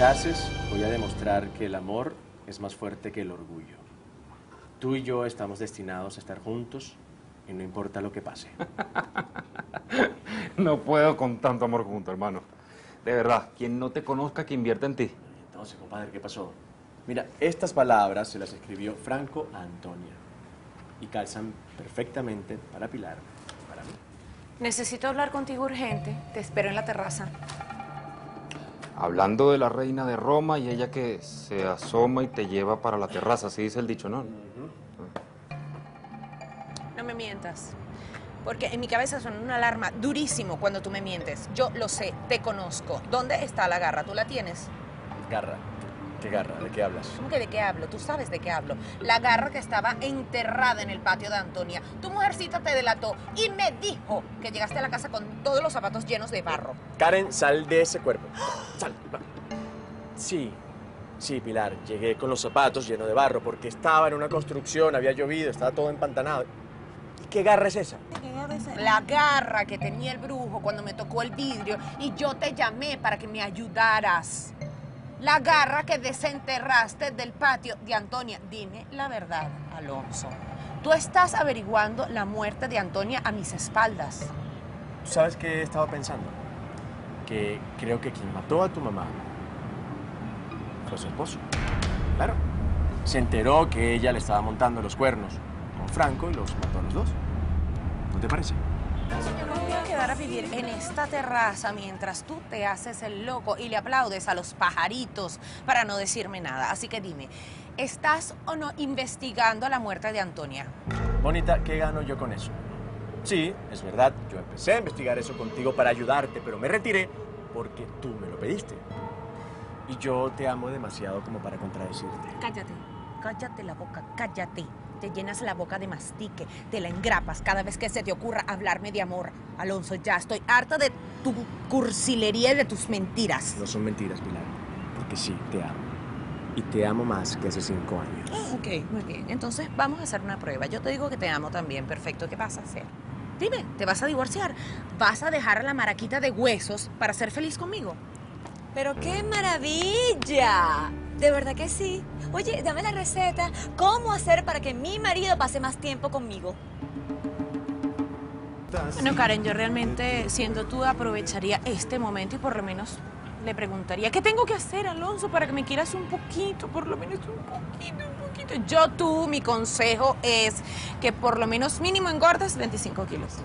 rechaces, voy a demostrar que el amor es más fuerte que el orgullo. Tú y yo estamos destinados a estar juntos y no importa lo que pase. No puedo con tanto amor junto, hermano. De verdad, quien no te conozca, que invierta en ti. Entonces, compadre, ¿qué pasó? Mira, estas palabras se las escribió Franco a Antonia y calzan perfectamente para Pilar, para mí. Necesito hablar contigo urgente. Te espero en la terraza. Hablando de la reina de Roma y ella que se asoma y te lleva para la terraza, así dice el dicho, ¿no? No me mientas. Porque en mi cabeza suena una alarma durísimo cuando tú me mientes. Yo lo sé, te conozco. ¿Dónde está la garra? ¿Tú la tienes? Garra. ¿Qué garra? ¿De qué hablas? ¿Cómo que de qué hablo? Tú sabes de qué hablo. La garra que estaba enterrada en el patio de Antonia. Tu mujercita te delató y me dijo que llegaste a la casa con todos los zapatos llenos de barro. Karen, sal de ese cuerpo. Sal. Sí, sí, Pilar. Llegué con los zapatos llenos de barro porque estaba en una construcción, había llovido, estaba todo empantanado. ¿Y qué garra es esa? La garra que tenía el brujo cuando me tocó el vidrio y yo te llamé para que me ayudaras. La garra que desenterraste del patio de Antonia. Dime la verdad, Alonso. Tú estás averiguando la muerte de Antonia a mis espaldas. ¿Tú sabes qué he estado pensando? Que creo que quien mató a tu mamá fue su esposo. Claro. Se enteró que ella le estaba montando los cuernos con Franco y los mató a los dos. ¿No te parece? Me voy a quedar a vivir en esta terraza mientras tú te haces el loco y le aplaudes a los pajaritos para no decirme nada. Así que dime, ¿estás o no investigando la muerte de Antonia? Bonita, ¿qué gano yo con eso? Sí, es verdad, yo empecé a investigar eso contigo para ayudarte, pero me retiré porque tú me lo pediste. Y yo te amo demasiado como para contradecirte. Cállate, cállate la boca, cállate. Te llenas la boca de mastique, te la engrapas cada vez que se te ocurra hablarme de amor. Alonso, ya estoy harta de tu cursilería y de tus mentiras. No son mentiras, Pilar, porque sí, te amo. Y te amo más que hace cinco años. Ok, muy bien. Entonces vamos a hacer una prueba. Yo te digo que te amo también. Perfecto. ¿Qué vas a hacer? Dime, ¿te vas a divorciar? ¿Vas a dejar a la maraquita de huesos para ser feliz conmigo? Pero qué maravilla. De verdad que sí. Oye, dame la receta. ¿Cómo hacer para que mi marido pase más tiempo conmigo? Bueno, Karen, yo realmente, siendo tú, aprovecharía este momento y por lo menos le preguntaría, ¿qué tengo que hacer, Alonso, para que me quieras un poquito, por lo menos un poquito, un poquito? Yo, tú, mi consejo es que por lo menos mínimo engordes 25 kilos.